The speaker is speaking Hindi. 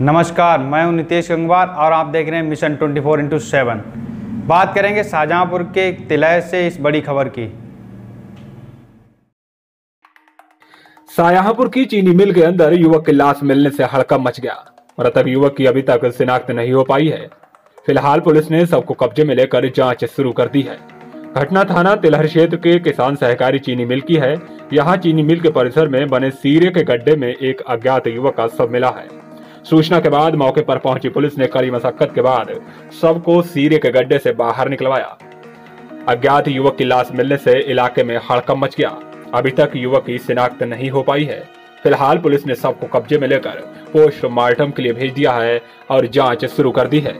नमस्कार, मैं हूँ नितेश गंगवार और आप देख रहे हैं मिशन 24 फोर इंटू सेवन बात करेंगे शाहजहांपुर के तिलय से इस बड़ी खबर की। शाहजहांपुर की चीनी मिल के अंदर युवक की लाश मिलने से हड़कम मच गया। मृतक युवक की अभी तक शिनाख्त नहीं हो पाई है। फ़िलहाल पुलिस ने सबको कब्जे में लेकर जाँच शुरू कर दी है। घटना थाना तिलहर क्षेत्र के किसान सहकारी चीनी मिल की है। यहाँ चीनी मिल के परिसर में बने सीरे के गड्ढे में एक अज्ञात युवक का शव मिला है। सूचना के बाद मौके पर पहुँची पुलिस ने कड़ी मशक्कत के बाद सबको सीरे के गड्ढे से बाहर निकलवाया। अज्ञात युवक की लाश मिलने से इलाके में हड़कम मच गया। अभी तक युवक की शिनाख्त नहीं हो पाई है। फ़िलहाल पुलिस ने सबको कब्जे में लेकर पोस्टमार्टम के लिए भेज दिया है और जाँच शुरू कर दी है।